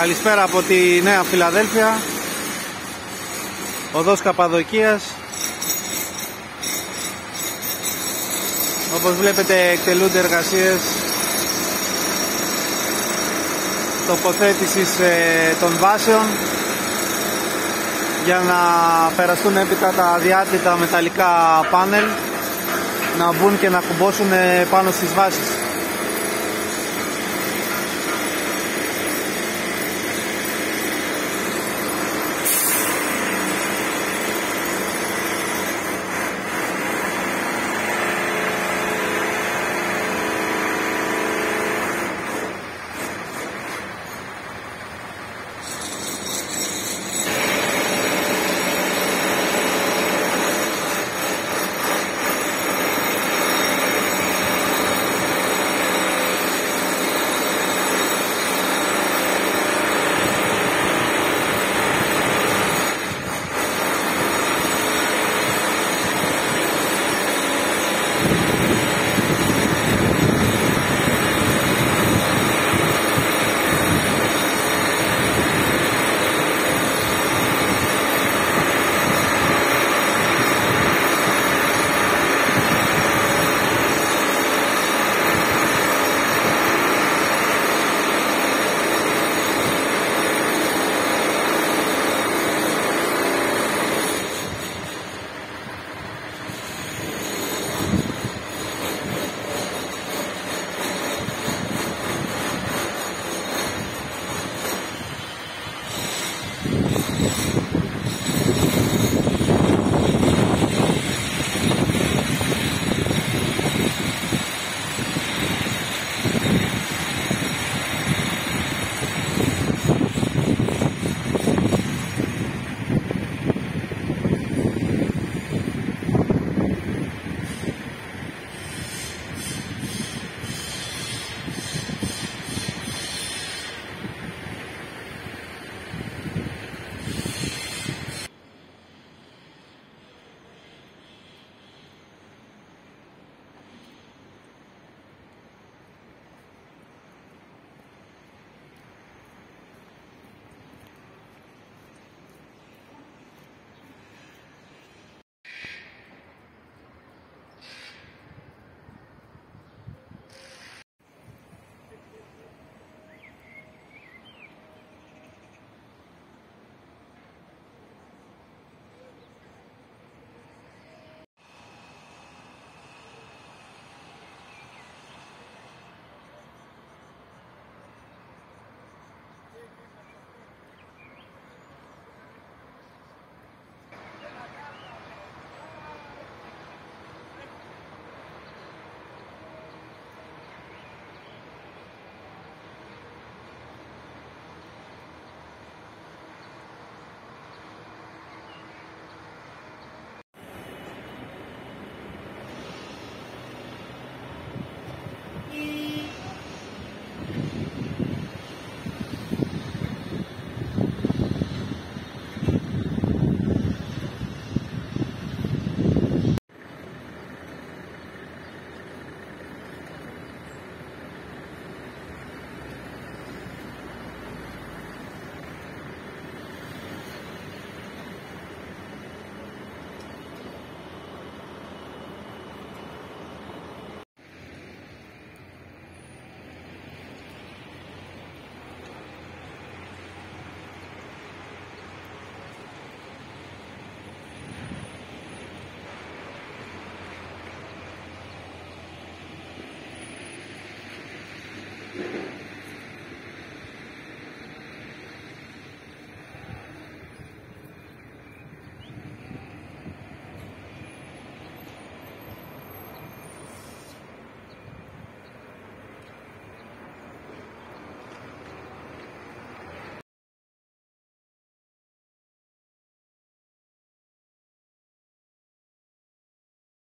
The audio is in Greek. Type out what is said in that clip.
Καλησπέρα από τη Νέα Φιλαδέλφια Οδός Καπαδοκίας Όπως βλέπετε εκτελούνται εργασίες τοποθέτησης ε, των βάσεων για να περαστούν έπειτα τα αδιάτητα μεταλλικά πάνελ να μπουν και να κουμπώσουν ε, πάνω στις βάσεις.